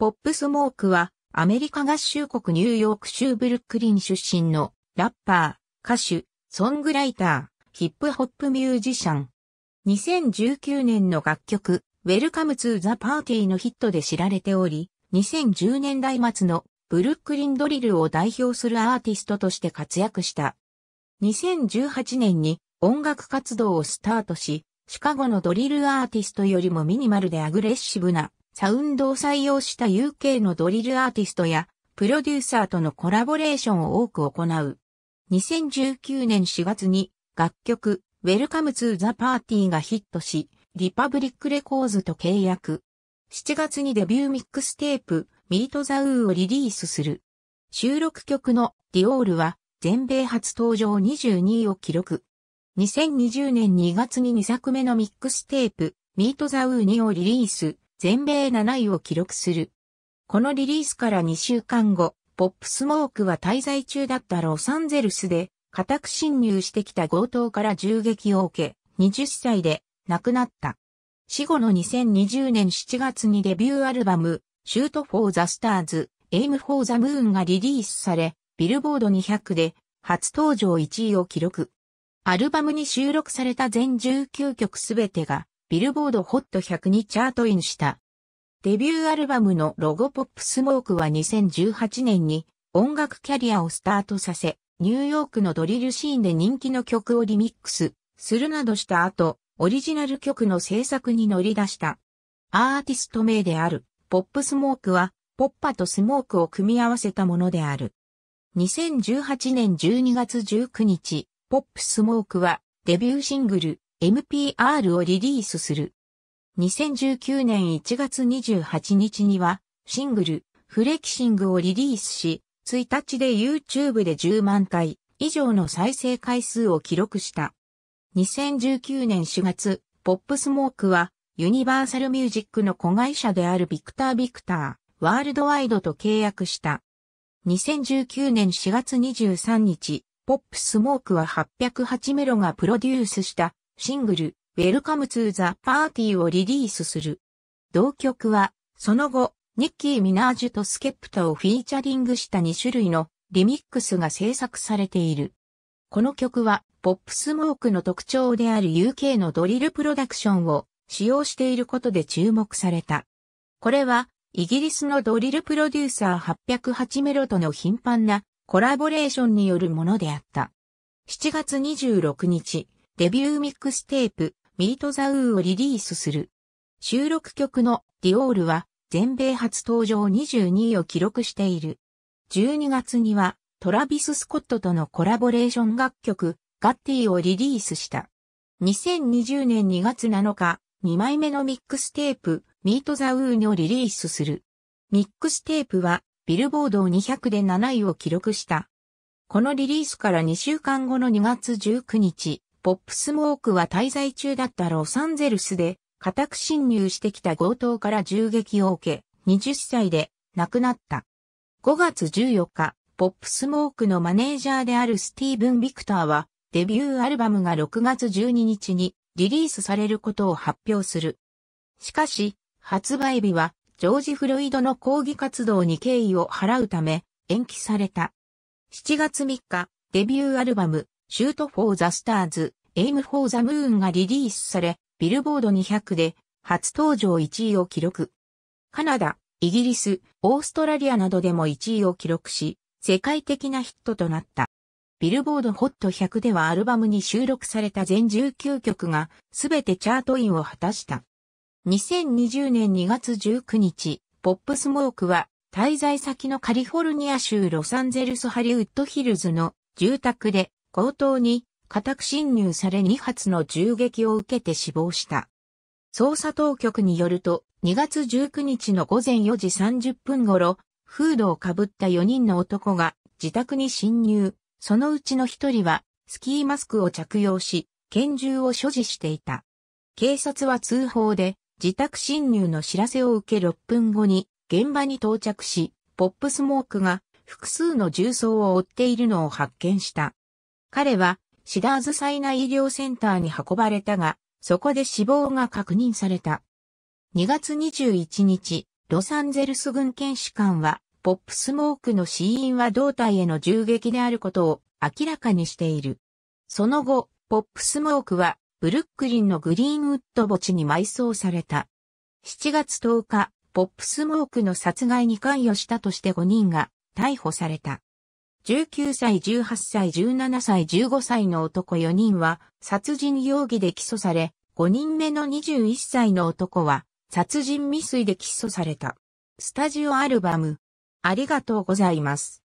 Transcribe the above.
ポップスモークはアメリカ合衆国ニューヨーク州ブルックリン出身のラッパー、歌手、ソングライター、ヒップホップミュージシャン。2019年の楽曲、Welcome to the Party のヒットで知られており、2010年代末のブルックリンドリルを代表するアーティストとして活躍した。2018年に音楽活動をスタートし、シカゴのドリルアーティストよりもミニマルでアグレッシブなサウンドを採用した UK のドリルアーティストやプロデューサーとのコラボレーションを多く行う。2019年4月に楽曲 Welcome to the Party がヒットし、 Republic Records と契約。7月にデビューミックステープ Meet the Woo をリリースする。収録曲の Dior は全米初登場22位を記録。2020年2月に2作目のミックステープ Meet the Woo 2をリリース、全米7位を記録する。このリリースから2週間後、ポップスモークは滞在中だったロサンゼルスで、家宅侵入してきた強盗から銃撃を受け、20歳で亡くなった。死後の2020年7月にデビューアルバム、 Shoot for the Stars、Aim for the Moon がリリースされ、ビルボード200で初登場1位を記録。アルバムに収録された全19曲すべてが、ビルボードホット100にチャートインした。デビューアルバムのロゴポップスモークは2018年に音楽キャリアをスタートさせ、ニューヨークのドリルシーンで人気の曲をリミックスするなどした後、オリジナル曲の制作に乗り出した。アーティスト名であるポップスモークはポッパとスモークを組み合わせたものである。2018年12月19日、ポップスモークはデビューシングル MPR をリリースする。2019年1月28日にはシングルフレキシングをリリースし、1日で YouTube で10万回以上の再生回数を記録した。2019年4月、ポップスモークはユニバーサルミュージックの子会社であるビクター・ビクター、ワールドワイドと契約した。2019年4月23日、ポップスモークは808メロがプロデュースしたシングル Welcome to the Party をリリースする。同曲は、その後、ニッキー・ミナージュとスケプタをフィーチャリングした2種類のリミックスが制作されている。この曲は、ポップスモークの特徴である UK のドリルプロダクションを使用していることで注目された。これは、イギリスのドリルプロデューサー808メロとの頻繁なコラボレーションによるものであった。7月26日、デビューミックステープ、 Meet the Woo をリリースする。収録曲の Dior は全米初登場22位を記録している。12月にはトラビス・スコットとのコラボレーション楽曲 Gatti をリリースした。2020年2月7日、2枚目のミックステープ Meet the Woo 2をリリースする。ミックステープはビルボード200で7位を記録した。このリリースから2週間後の2月19日、ポップスモークは滞在中だったロサンゼルスで、家宅侵入してきた強盗から銃撃を受け、20歳で亡くなった。5月14日、ポップスモークのマネージャーであるスティーブン・ビクターは、デビューアルバムが6月12日にリリースされることを発表する。しかし、発売日は、ジョージ・フロイドの抗議活動に敬意を払うため、延期された。7月3日、デビューアルバム、 Shoot for the Stars、Aim for the Moon がリリースされ、ビルボード200で初登場1位を記録。カナダ、イギリス、オーストラリアなどでも1位を記録し、世界的なヒットとなった。ビルボードホット100ではアルバムに収録された全19曲がすべてチャートインを果たした。2020年2月19日、ポップスモークは滞在先のカリフォルニア州ロサンゼルスハリウッドヒルズの住宅で強盗に家宅侵入され2発の銃撃を受けて死亡した。捜査当局によると、2月19日の午前4時30分頃、フードをかぶった4人の男が自宅に侵入。そのうちの1人はスキーマスクを着用し、拳銃を所持していた。警察は通報で自宅侵入の知らせを受け6分後に現場に到着し、ポップスモークが複数の重曹を追っているのを発見した。彼はシダーズ災内医療センターに運ばれたが、そこで死亡が確認された。2月21日、ロサンゼルス軍検視官は、ポップスモークの死因は胴体への銃撃であることを明らかにしている。その後、ポップスモークは、ブルックリンのグリーンウッド墓地に埋葬された。7月10日、ポップスモークの殺害に関与したとして5人が逮捕された。19歳、18歳、17歳、15歳の男4人は殺人容疑で起訴され、5人目の21歳の男は殺人未遂で起訴された。スタジオアルバム。ありがとうございます。